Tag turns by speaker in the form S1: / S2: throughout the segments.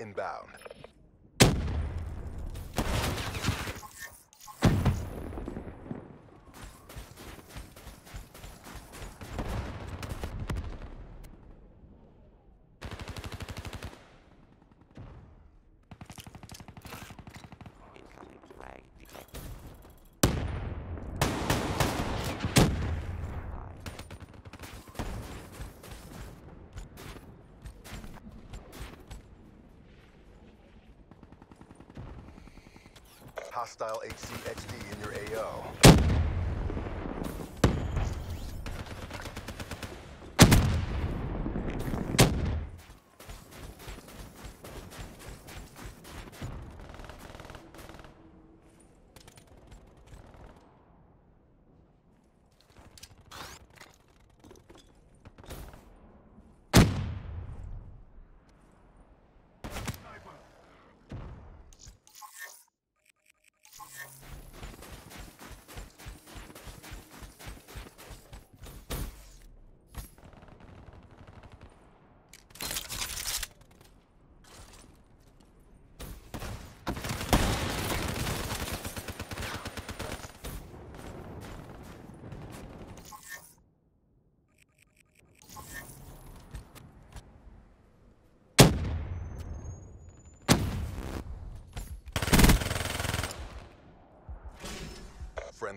S1: inbound. Hostile HCXD in your AO.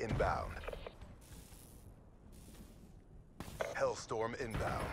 S1: Inbound. Hellstorm inbound.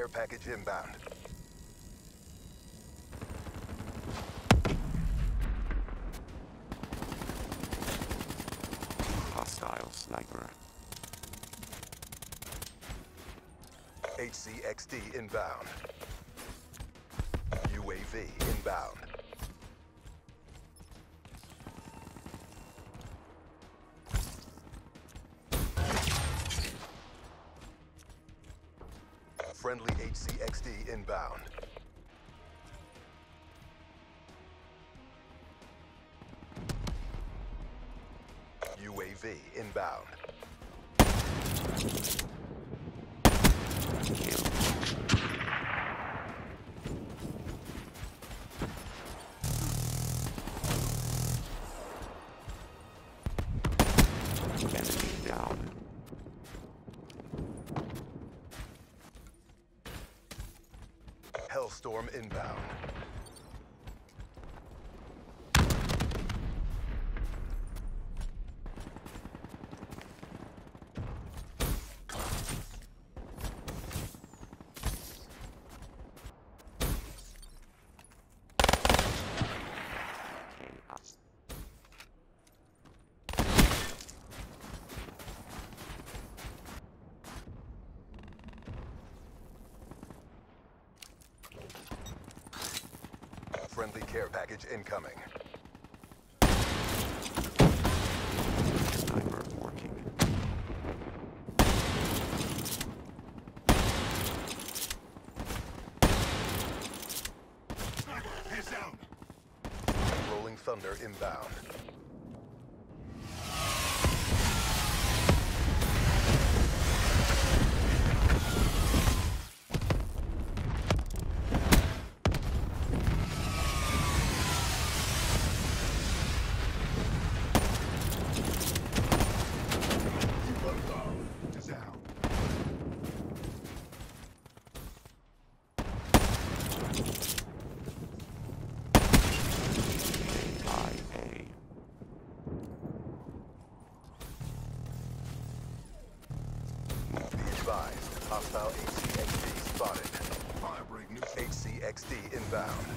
S1: Care package inbound.
S2: Hostile sniper.
S1: HCXD inbound. UAV inbound. Friendly HCXD inbound. UAV inbound.
S2: Enemy down.
S1: Hellstorm inbound. friendly care package incoming. Thunder inbound. Hostile HCXD spotted. Firebreak HCXD inbound.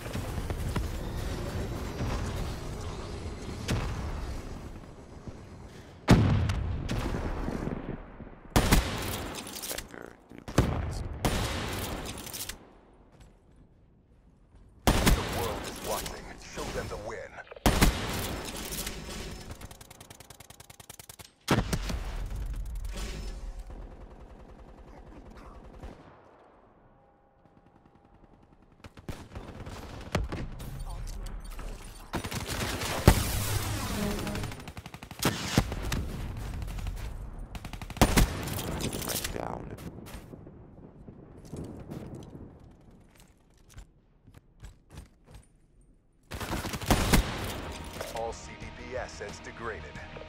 S1: Assets degraded.